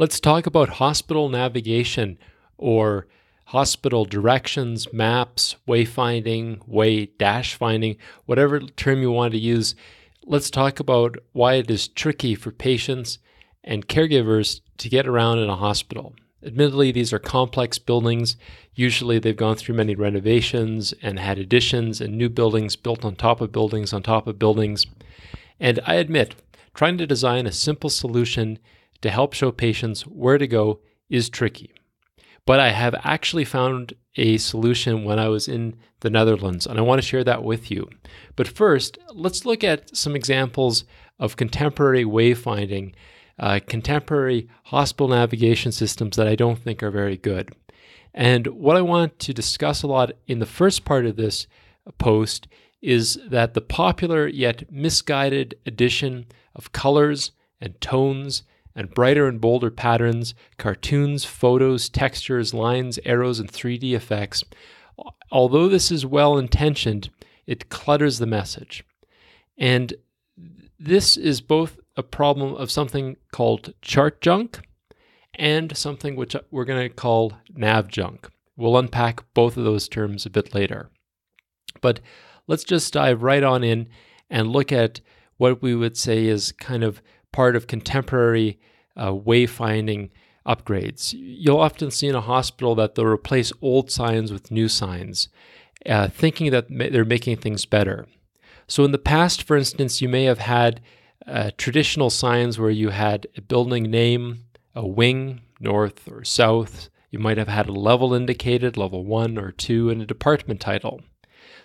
Let's talk about hospital navigation or hospital directions, maps, wayfinding, way dash finding, whatever term you want to use. Let's talk about why it is tricky for patients and caregivers to get around in a hospital. Admittedly, these are complex buildings. Usually, they've gone through many renovations and had additions and new buildings built on top of buildings on top of buildings. And I admit, trying to design a simple solution to help show patients where to go is tricky. But I have actually found a solution when I was in the Netherlands, and I want to share that with you. But first, let's look at some examples of contemporary wayfinding uh, contemporary hospital navigation systems that I don't think are very good. And what I want to discuss a lot in the first part of this post is that the popular yet misguided addition of colors and tones and brighter and bolder patterns, cartoons, photos, textures, lines, arrows, and 3D effects, although this is well intentioned, it clutters the message. And this is both a problem of something called chart junk and something which we're going to call nav junk. We'll unpack both of those terms a bit later. But let's just dive right on in and look at what we would say is kind of part of contemporary uh, wayfinding upgrades. You'll often see in a hospital that they'll replace old signs with new signs, uh, thinking that they're making things better. So, in the past, for instance, you may have had uh, traditional signs where you had a building name, a wing, north or south. You might have had a level indicated, level one or two, and a department title.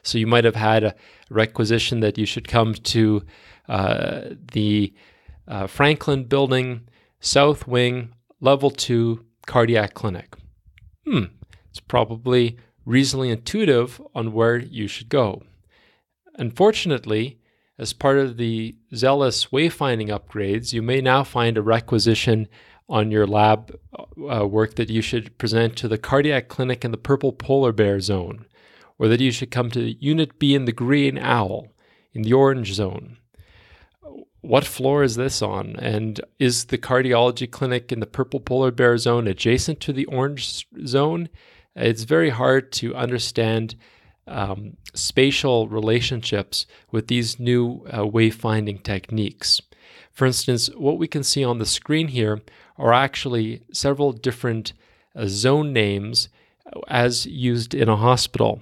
So you might have had a requisition that you should come to uh, the uh, Franklin building, south wing, level two, cardiac clinic. Hmm, it's probably reasonably intuitive on where you should go. Unfortunately, as part of the zealous wayfinding upgrades, you may now find a requisition on your lab uh, work that you should present to the cardiac clinic in the purple polar bear zone, or that you should come to Unit B in the green owl in the orange zone. What floor is this on? And is the cardiology clinic in the purple polar bear zone adjacent to the orange zone? It's very hard to understand um, spatial relationships with these new uh, wayfinding techniques. For instance, what we can see on the screen here are actually several different uh, zone names uh, as used in a hospital.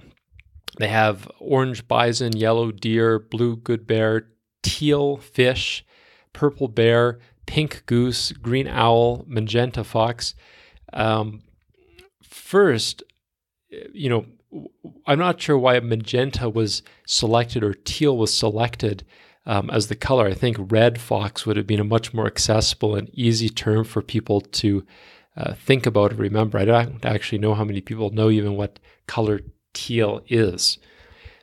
They have orange bison, yellow deer, blue good bear, teal fish, purple bear, pink goose, green owl, magenta fox. Um, first, you know, I'm not sure why magenta was selected or teal was selected um, as the color. I think red fox would have been a much more accessible and easy term for people to uh, think about and remember. I don't actually know how many people know even what color teal is.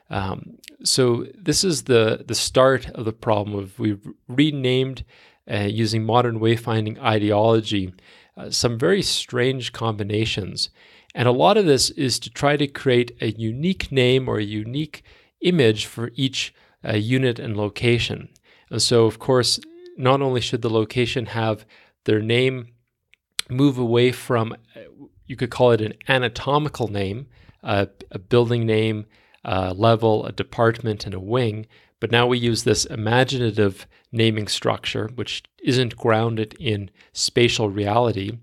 Um, so this is the the start of the problem of we've renamed uh, using modern wayfinding ideology uh, some very strange combinations and a lot of this is to try to create a unique name or a unique image for each uh, unit and location. And so, of course, not only should the location have their name move away from, you could call it an anatomical name, uh, a building name, a level, a department, and a wing, but now we use this imaginative naming structure, which isn't grounded in spatial reality.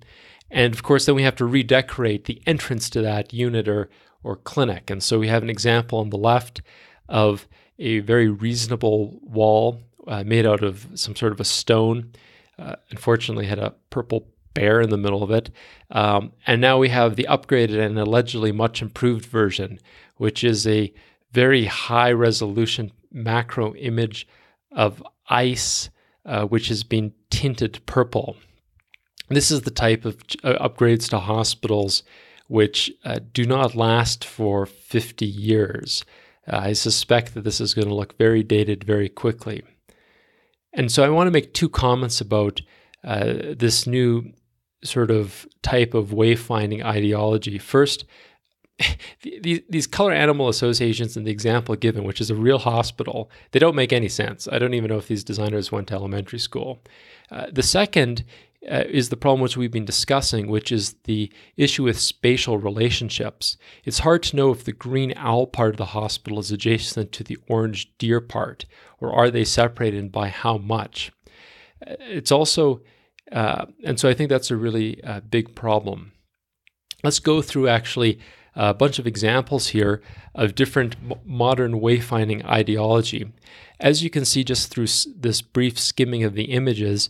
And of course, then we have to redecorate the entrance to that unit or, or clinic. And so we have an example on the left of a very reasonable wall uh, made out of some sort of a stone. Uh, unfortunately, had a purple bear in the middle of it. Um, and now we have the upgraded and allegedly much improved version, which is a very high resolution macro image of ice, uh, which has been tinted purple. This is the type of uh, upgrades to hospitals which uh, do not last for 50 years. Uh, I suspect that this is going to look very dated very quickly. And so I want to make two comments about uh, this new sort of type of wayfinding ideology. First, these, these color animal associations in the example given, which is a real hospital, they don't make any sense. I don't even know if these designers went to elementary school. Uh, the second uh, is the problem which we've been discussing, which is the issue with spatial relationships. It's hard to know if the green owl part of the hospital is adjacent to the orange deer part, or are they separated by how much? Uh, it's also, uh, and so I think that's a really uh, big problem. Let's go through actually a bunch of examples here of different modern wayfinding ideology. As you can see just through this brief skimming of the images,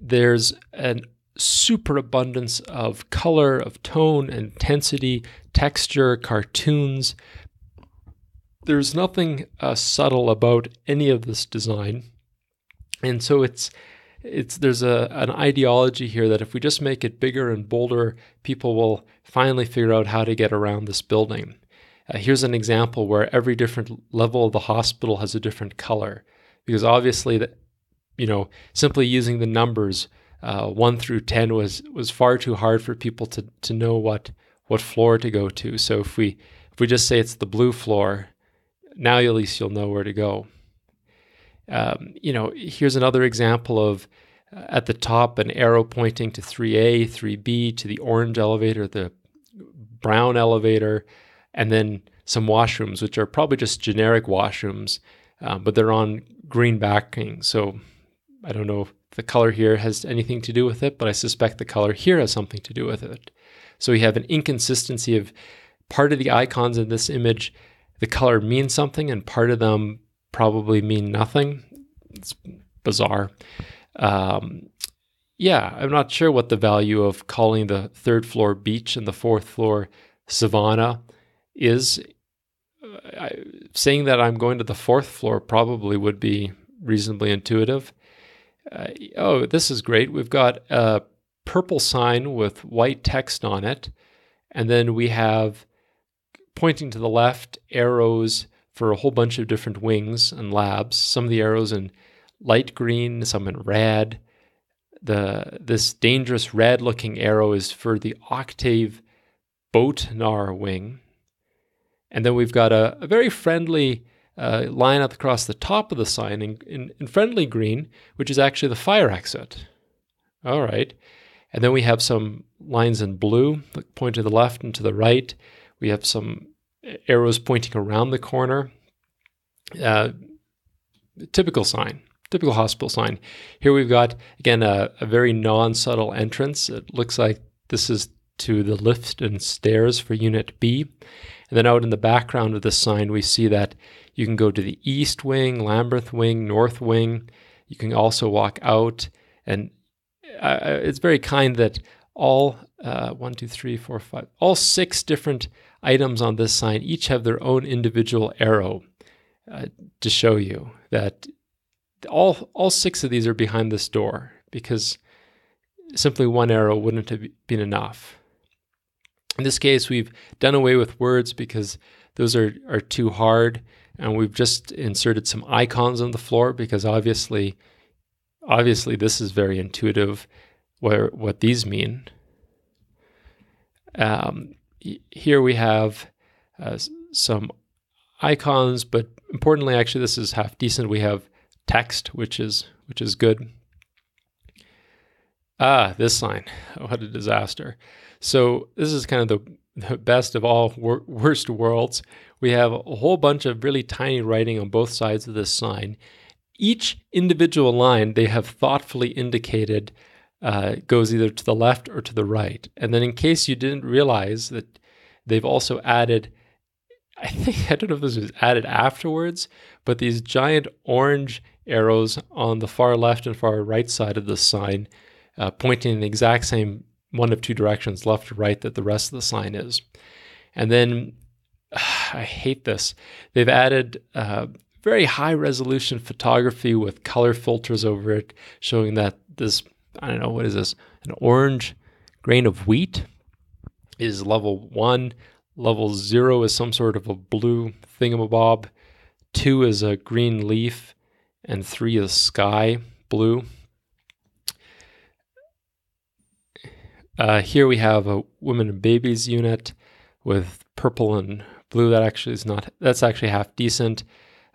there's an superabundance of color, of tone, intensity, texture, cartoons. There's nothing uh, subtle about any of this design. And so it's it's there's a an ideology here that if we just make it bigger and bolder, people will finally figure out how to get around this building. Uh, here's an example where every different level of the hospital has a different color, because obviously that you know simply using the numbers uh, one through ten was was far too hard for people to to know what what floor to go to. So if we if we just say it's the blue floor, now at least you'll know where to go. Um, you know, here's another example of uh, at the top an arrow pointing to 3A, 3B, to the orange elevator, the brown elevator, and then some washrooms, which are probably just generic washrooms, um, but they're on green backing. So I don't know if the color here has anything to do with it, but I suspect the color here has something to do with it. So we have an inconsistency of part of the icons in this image, the color means something, and part of them probably mean nothing. It's bizarre. Um, yeah, I'm not sure what the value of calling the third floor beach and the fourth floor savannah is. Uh, I, saying that I'm going to the fourth floor probably would be reasonably intuitive. Uh, oh, this is great. We've got a purple sign with white text on it. And then we have pointing to the left arrows for a whole bunch of different wings and labs. Some of the arrows in light green, some in red. The this dangerous red looking arrow is for the Octav Botnar wing. And then we've got a, a very friendly uh, line up across the top of the sign in, in, in friendly green, which is actually the fire exit. All right. And then we have some lines in blue, that point to the left and to the right. We have some arrows pointing around the corner. Uh, typical sign, typical hospital sign. Here we've got, again, a, a very non subtle entrance. It looks like this is to the lift and stairs for Unit B. And then out in the background of the sign, we see that you can go to the east wing, Lambeth wing, north wing. You can also walk out. And uh, it's very kind that all uh, one, two, three, four, five, all six different items on this sign each have their own individual arrow uh, to show you that all all six of these are behind this door because simply one arrow wouldn't have been enough. In this case, we've done away with words because those are, are too hard, and we've just inserted some icons on the floor because obviously, obviously this is very intuitive where what these mean. Um, here we have uh, some icons, but importantly, actually, this is half decent. We have text, which is which is good. Ah, this sign. What a disaster. So this is kind of the, the best of all wor- worst worlds. We have a whole bunch of really tiny writing on both sides of this sign. Each individual line they have thoughtfully indicated uh, goes either to the left or to the right. And then, in case you didn't realize that they've also added, I think, I don't know if this was added afterwards, but these giant orange arrows on the far left and far right side of the sign, uh, pointing in the exact same one of two directions, left or right, that the rest of the sign is. And then, I hate this. They've added uh, very high resolution photography with color filters over it, showing that this I don't know, what is this? An orange grain of wheat is level one. Level zero is some sort of a blue thingamabob. Two is a green leaf. And three is sky blue. Uh, here we have a women and babies unit with purple and blue. That actually is not, that's actually half decent.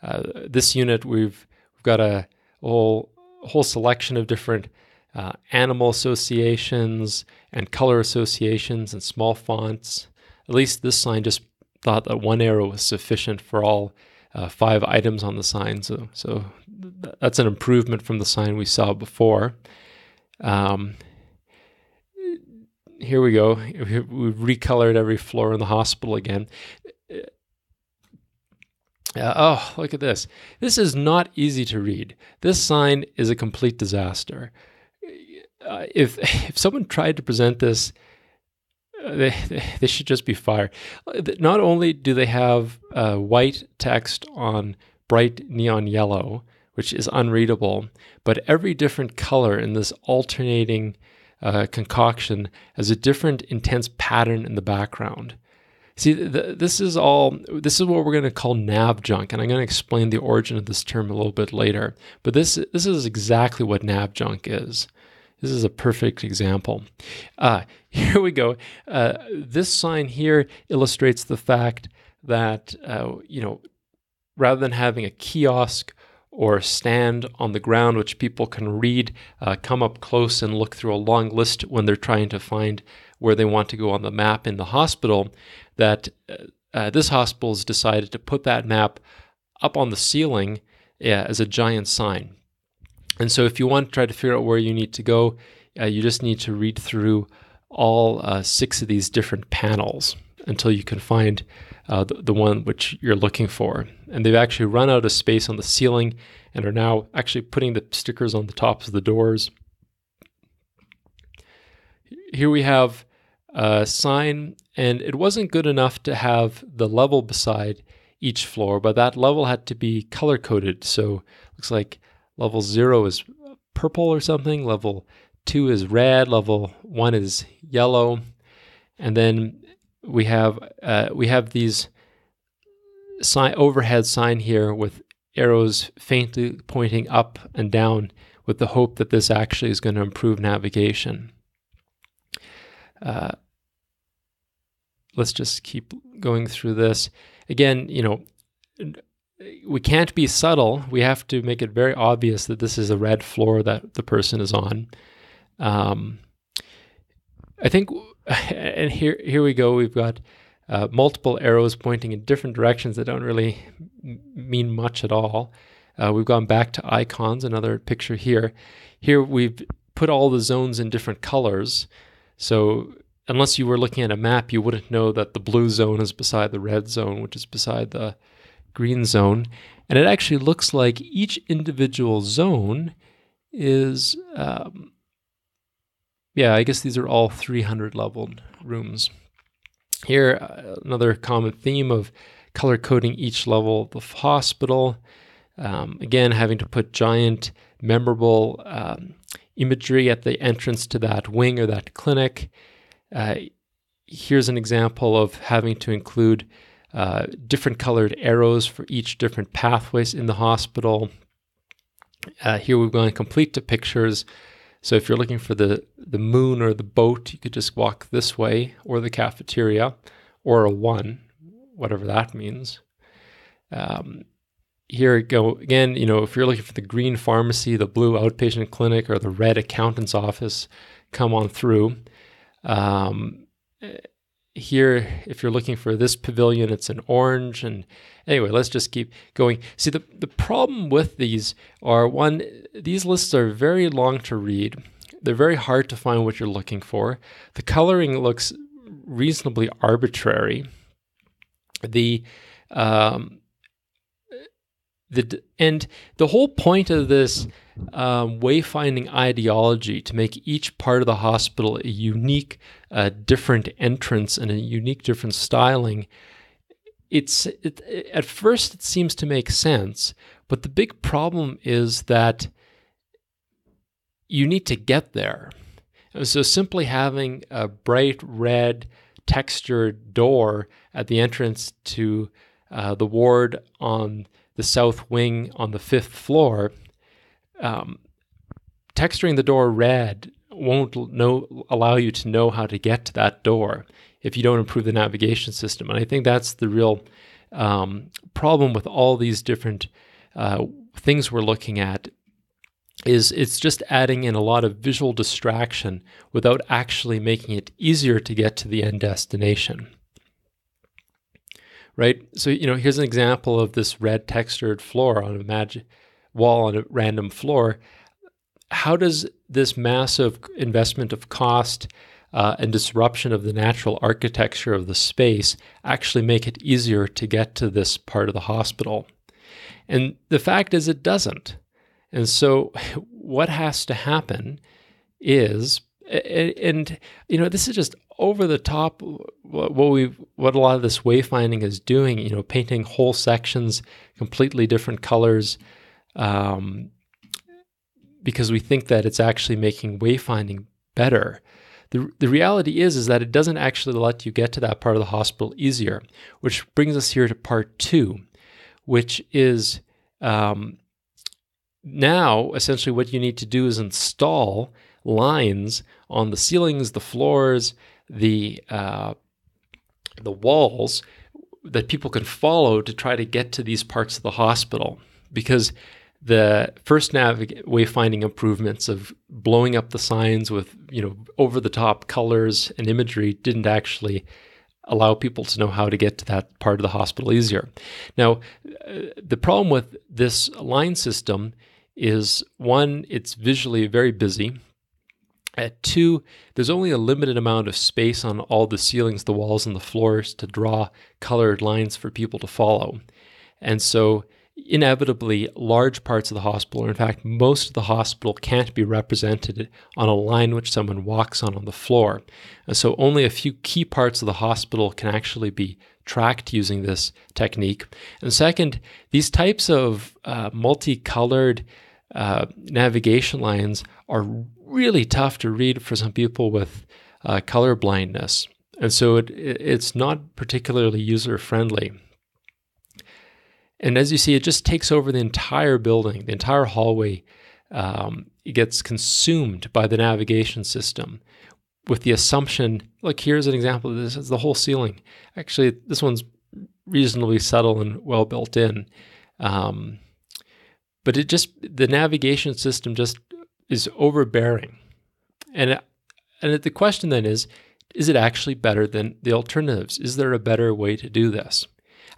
Uh, this unit, we've, we've got a whole, whole selection of different uh, animal associations and color associations and small fonts. At least this sign just thought that one arrow was sufficient for all uh, five items on the sign. So, so th- that's an improvement from the sign we saw before. Um, here we go. We've recolored every floor in the hospital again. Uh, oh, look at this. This is not easy to read. This sign is a complete disaster. Uh, if if someone tried to present this, they, they should just be fired. Not only do they have uh, white text on bright neon yellow, which is unreadable, but every different color in this alternating uh, concoction has a different intense pattern in the background. See, the, this is all, this is what we're going to call nav junk, and I'm going to explain the origin of this term a little bit later. But this, this is exactly what nav junk is. This is a perfect example. Uh, here we go. Uh, this sign here illustrates the fact that, uh, you know, rather than having a kiosk or stand on the ground which people can read, uh, come up close and look through a long list when they're trying to find where they want to go on the map in the hospital, that uh, uh this hospital has decided to put that map up on the ceiling yeah, as a giant sign. And so if you want to try to figure out where you need to go, uh, you just need to read through all uh, six of these different panels until you can find uh, the, the one which you're looking for. And they've actually run out of space on the ceiling and are now actually putting the stickers on the tops of the doors. Here we have a sign, and it wasn't good enough to have the level beside each floor, but that level had to be color coded. So looks like level zero is purple or something, level two is red, level one is yellow, and then we have uh, we have these sign overhead sign here with arrows faintly pointing up and down with the hope that this actually is going to improve navigation. Uh, let's just keep going through this. Again, you know, we can't be subtle. We have to make it very obvious that this is a red floor that the person is on. Um, I think and here here we go. We've got uh, multiple arrows pointing in different directions that don't really m- mean much at all. Uh, we've gone back to icons, another picture here. Here we've put all the zones in different colors. So unless you were looking at a map, you wouldn't know that the blue zone is beside the red zone, which is beside the green zone. And it actually looks like each individual zone is um, yeah, I guess these are all 300 leveled rooms. Here, uh, another common theme of color coding each level of the hospital. Um, again, having to put giant, memorable um, imagery at the entrance to that wing or that clinic. Uh, here's an example of having to include uh, different colored arrows for each different pathways in the hospital. Uh, here we've gone complete to pictures so if you're looking for the, the moon or the boat, you could just walk this way or the cafeteria or a one, whatever that means. Um, here go again, you know, if you're looking for the green pharmacy, the blue outpatient clinic, or the red accountant's office, come on through. Um, here, if you're looking for this pavilion, it's an orange. And anyway, let's just keep going. See, the, the problem with these are one, these lists are very long to read. They're very hard to find what you're looking for. The coloring looks reasonably arbitrary. The um, the and the whole point of this um, wayfinding ideology to make each part of the hospital a unique, uh, different entrance and a unique, different styling. It's it, at first it seems to make sense, but the big problem is that you need to get there. So simply having a bright red textured door at the entrance to uh, the ward on the south wing on the fifth floor um, texturing the door red won't know, allow you to know how to get to that door if you don't improve the navigation system. And I think that's the real um, problem with all these different uh, things we're looking at is it's just adding in a lot of visual distraction without actually making it easier to get to the end destination. Right? So, you know, here's an example of this red textured floor on a magic wall on a random floor. How does this massive investment of cost uh, and disruption of the natural architecture of the space actually make it easier to get to this part of the hospital? And the fact is, it doesn't. And so, what has to happen is, and you know, this is just over the top what we what a lot of this wayfinding is doing. You know, painting whole sections completely different colors, um, because we think that it's actually making wayfinding better. The, the reality is is that it doesn't actually let you get to that part of the hospital easier, which brings us here to part two, which is um, now, essentially, what you need to do is install lines on the ceilings, the floors, the uh, the walls that people can follow to try to get to these parts of the hospital. Because the first navig- wayfinding improvements of blowing up the signs with you know over the top colors and imagery didn't actually allow people to know how to get to that part of the hospital easier. Now, uh, the problem with this line system is one, it's visually very busy. At two, there's only a limited amount of space on all the ceilings, the walls, and the floors to draw colored lines for people to follow. And so, inevitably, large parts of the hospital, or in fact, most of the hospital, can't be represented on a line which someone walks on on the floor. And so, only a few key parts of the hospital can actually be tracked using this technique. And second, these types of uh, multicolored uh, navigation lines are really tough to read for some people with uh, color blindness. And so it, it's not particularly user friendly. And as you see, it just takes over the entire building, the entire hallway. Um, it gets consumed by the navigation system with the assumption look, here's an example of this is the whole ceiling. Actually, this one's reasonably subtle and well built in. Um, but it just the navigation system just is overbearing and and the question then is is it actually better than the alternatives is there a better way to do this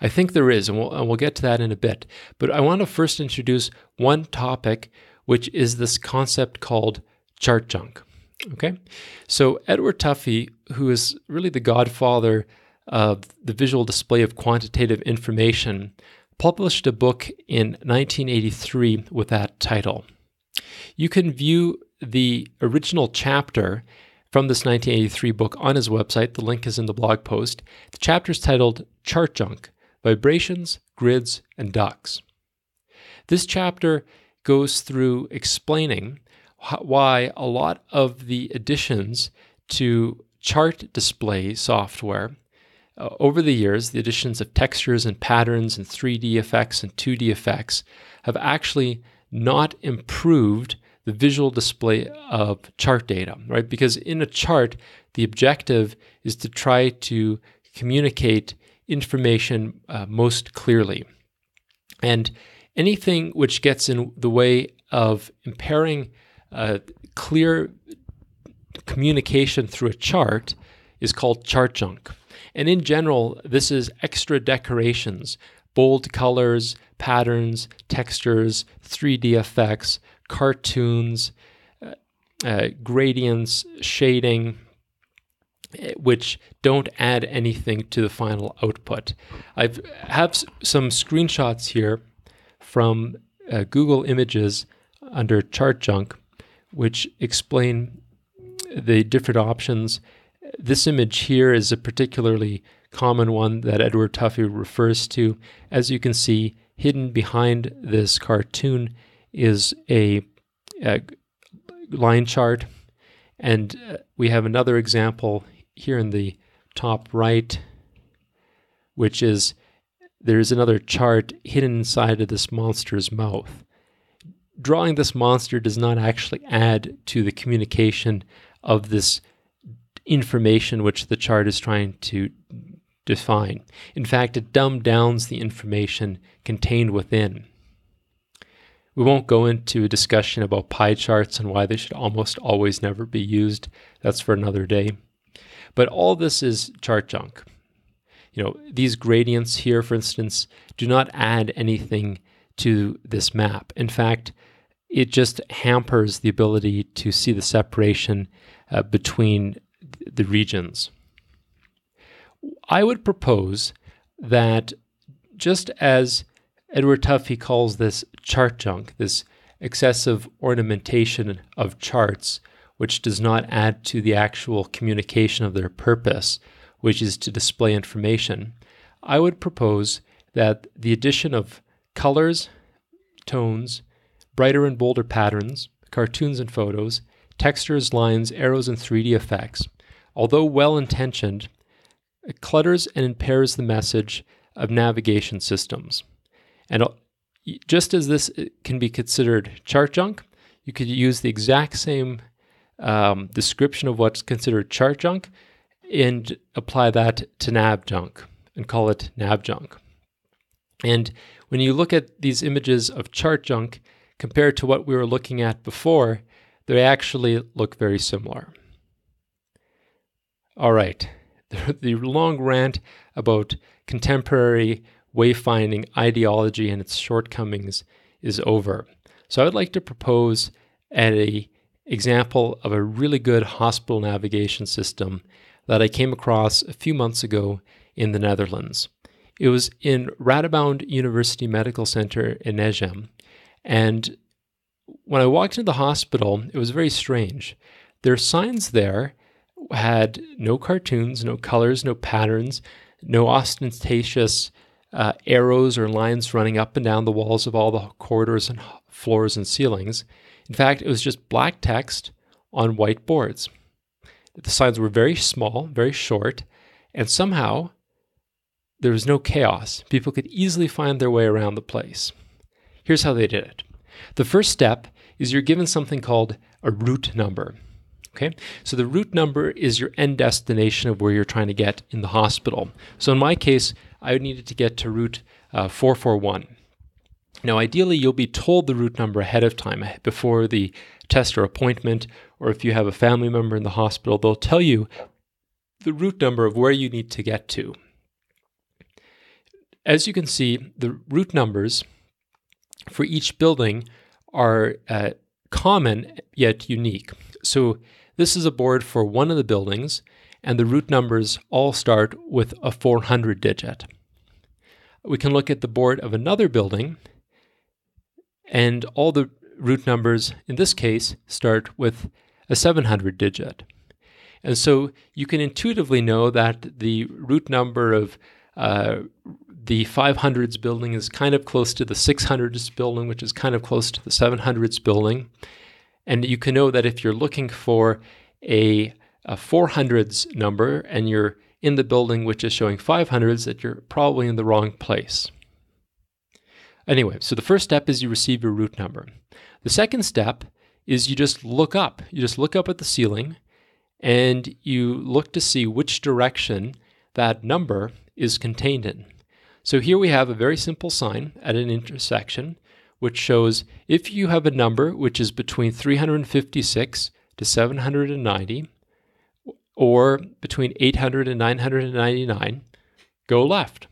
i think there is and we'll, and we'll get to that in a bit but i want to first introduce one topic which is this concept called chart junk okay so edward tufte who is really the godfather of the visual display of quantitative information published a book in 1983 with that title. You can view the original chapter from this 1983 book on his website. The link is in the blog post. The chapter is titled Chart Junk Vibrations, Grids, and Ducks. This chapter goes through explaining why a lot of the additions to chart display software uh, over the years, the additions of textures and patterns and 3D effects and 2D effects have actually not improved the visual display of chart data, right? Because in a chart, the objective is to try to communicate information uh, most clearly. And anything which gets in the way of impairing uh, clear communication through a chart is called chart junk. And in general, this is extra decorations, bold colors, patterns, textures, 3D effects, cartoons, uh, uh, gradients, shading, which don't add anything to the final output. I have some screenshots here from uh, Google Images under Chart Junk, which explain the different options this image here is a particularly common one that Edward Tufte refers to. As you can see, hidden behind this cartoon is a, a line chart. And uh, we have another example here in the top right, which is there's another chart hidden inside of this monster's mouth. Drawing this monster does not actually add to the communication of this information which the chart is trying to define. In fact, it dumb downs the information contained within. We won't go into a discussion about pie charts and why they should almost always never be used. That's for another day. But all this is chart junk. You know, these gradients here, for instance, do not add anything to this map. In fact, it just hampers the ability to see the separation uh, between the regions. I would propose that just as Edward Tufte calls this chart junk, this excessive ornamentation of charts, which does not add to the actual communication of their purpose, which is to display information, I would propose that the addition of colors, tones, brighter and bolder patterns, cartoons and photos, textures, lines, arrows, and 3D effects, although well intentioned, clutters and impairs the message of navigation systems. And just as this uh, can be considered chart junk, you could use the exact same um, description of what's considered chart junk and apply that to nav junk and call it nav junk. And when you look at these images of chart junk compared to what we were looking at before, they actually look very similar. All right, the, long rant about contemporary wayfinding ideology and its shortcomings is over. So I would like to propose a example of a really good hospital navigation system that I came across a few months ago in the Netherlands. It was in Radboud University Medical Center in Nijmegen. And when I walked into the hospital, it was very strange. Their signs there had no cartoons, no colors, no patterns, no ostentatious uh, arrows or lines running up and down the walls of all the corridors and floors and ceilings. In fact, it was just black text on white boards. The signs were very small, very short, and somehow there was no chaos. People could easily find their way around the place. Here's how they did it. The first step is you're given something called a route number. Okay, so the route number is your end destination of where you're trying to get in the hospital. So in my case, I needed to get to route uh, 441. Now, ideally, you'll be told the route number ahead of time before the test or appointment, or if you have a family member in the hospital, they'll tell you the route number of where you need to get to. As you can see, the route numbers for each building are uh, common yet unique. So this is a board for one of the buildings, and the route numbers all start with a 400 digit. We can look at the board of another building, and all the route numbers in this case start with a 700 digit. And so you can intuitively know that the route number of uh, the 500s building is kind of close to the 600s building, which is kind of close to the 700s building. And you can know that if you're looking for a, a 400s number and you're in the building which is showing 500s, that you're probably in the wrong place. Anyway, so the first step is you receive your route number. The second step is you just look up. You just look up at the ceiling and you look to see which direction that number is contained in. So here we have a very simple sign at an intersection which shows if you have a number which is between 356 to 790 or between 800 and 999, go left.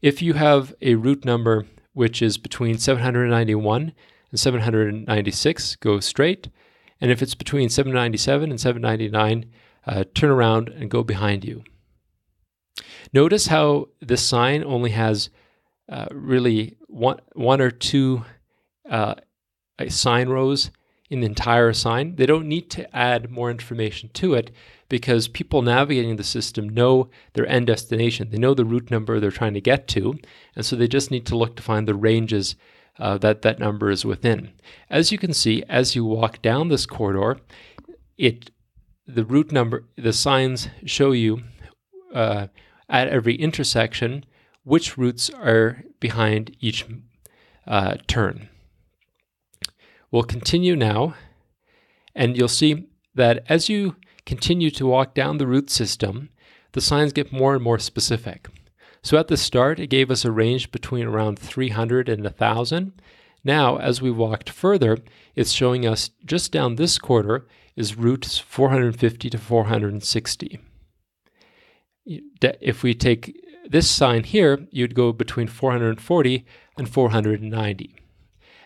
If you have a route number which is between 791 and 796, go straight. And if it's between 797 and 799, uh, turn around and go behind you. Notice how this sign only has uh, really one, one or two uh, sign rows in the entire sign. They don't need to add more information to it because people navigating the system know their end destination. They know the route number they're trying to get to, and so they just need to look to find the ranges uh, that that number is within. As you can see, as you walk down this corridor, it the route number, the signs show you uh, at every intersection which routes are behind each uh, turn. We'll continue now, and you'll see that as you continue to walk down the route system, the signs get more and more specific. So at the start, it gave us a range between around 300 and 1,000. Now, as we walked further, it's showing us just down this quarter is routes 450 to 460. If we take this sign here, you'd go between 440 and 490.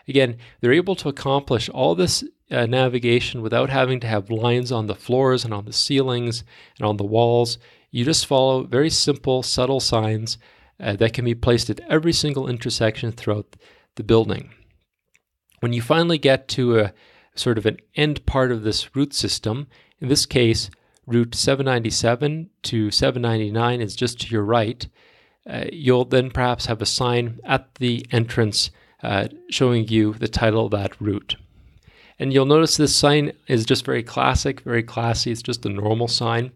Again, they're able to accomplish all this uh, navigation without having to have lines on the floors and on the ceilings and on the walls. You just follow very simple, subtle signs uh, that can be placed at every single intersection throughout the building. When you finally get to a sort of an end part of this route system, in this case, route 797 to 799 is just to your right. Uh, you'll then perhaps have a sign at the entrance uh, showing you the title of that route. And you'll notice this sign is just very classic, very classy. It's just a normal sign.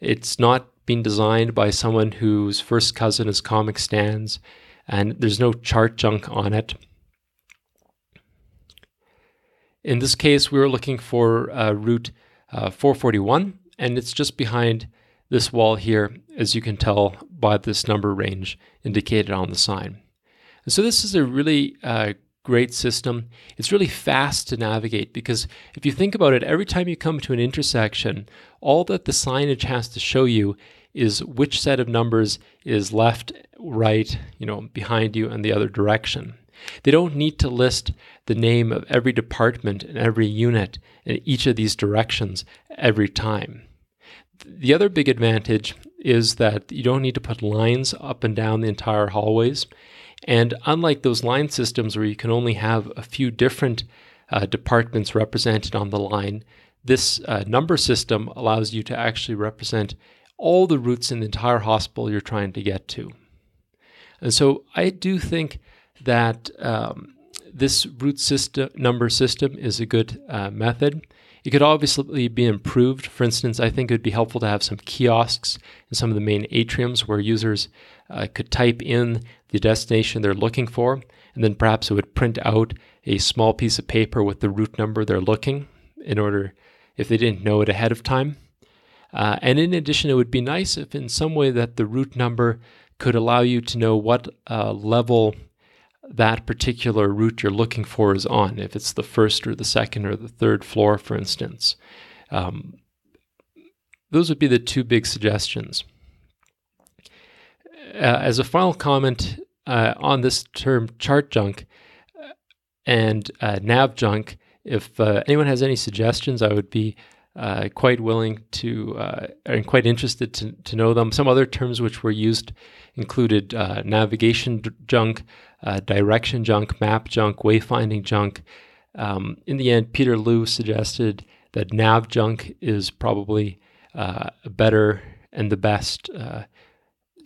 It's not been designed by someone whose first cousin is Comic Sans, and there's no chart junk on it. In this case, we were looking for uh, route uh, 441, and it's just behind this wall here, as you can tell by this number range indicated on the sign. So this is a really uh, great system. It's really fast to navigate because if you think about it, every time you come to an intersection, all that the signage has to show you is which set of numbers is left, right, you know, behind you, and the other direction. They don't need to list the name of every department and every unit in each of these directions every time. The other big advantage is that you don't need to put lines up and down the entire hallways. And unlike those line systems where you can only have a few different uh, departments represented on the line, this uh, number system allows you to actually represent all the routes in the entire hospital you're trying to get to. And so I do think that um, this route system number system is a good uh, method. It could obviously be improved. For instance, I think it would be helpful to have some kiosks in some of the main atriums where users uh, could type in the destination they're looking for, and then perhaps it would print out a small piece of paper with the route number they're looking in order if they didn't know it ahead of time. Uh, and in addition, it would be nice if in some way that the route number could allow you to know what uh, level that particular route you're looking for is on, if it's the first or the second or the third floor, for instance. Um, those would be the two big suggestions. Uh, as a final comment uh, on this term chart junk uh, and uh, nav junk, if uh, anyone has any suggestions, I would be uh, quite willing to and quite interested to, to know them. Some other terms which were used included navigation junk, direction junk, map junk, wayfinding junk. Um, in the end, Peter Liu suggested that nav junk is probably a better and the best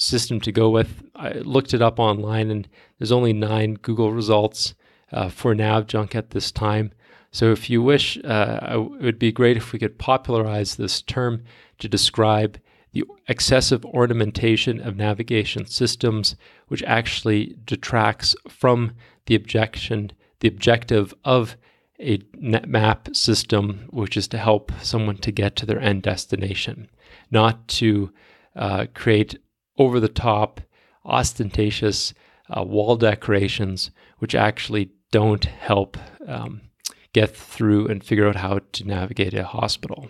system to go with. I looked it up online, and there's only nine Google results uh, for NavJunk at this time. So, if you wish, uh, it would be great if we could popularize this term to describe the excessive ornamentation of navigation systems, which actually detracts from the objection, the objective of a map system, which is to help someone to get to their end destination, not to uh, create over the top, ostentatious uh, wall decorations, which actually don't help um, get through and figure out how to navigate a hospital.